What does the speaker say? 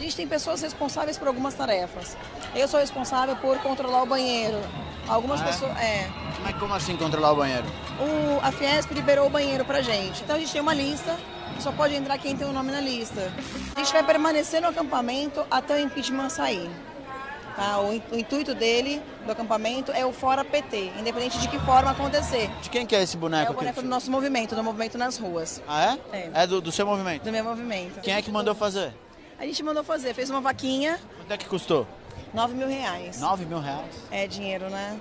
A gente tem pessoas responsáveis por algumas tarefas. Eu sou responsável por controlar o banheiro. Algumas Ah, é? pessoas. É. Mas como assim controlar o banheiro? O, a Fiesp liberou o banheiro pra gente. Então a gente tem uma lista, só pode entrar quem tem o nome na lista. A gente vai permanecer no acampamento até o impeachment sair. Tá? O, o intuito dele, do acampamento, é o fora PT, independente de que forma acontecer. De quem que é esse boneco É o aqui? boneco do nosso movimento, do movimento nas ruas. Ah, é? É. É do, do seu movimento. Do meu movimento. Quem é que mandou fazer? A gente mandou fazer, fez uma vaquinha, Quanto é que custou? 9 mil reais. 9 mil reais. É dinheiro, né?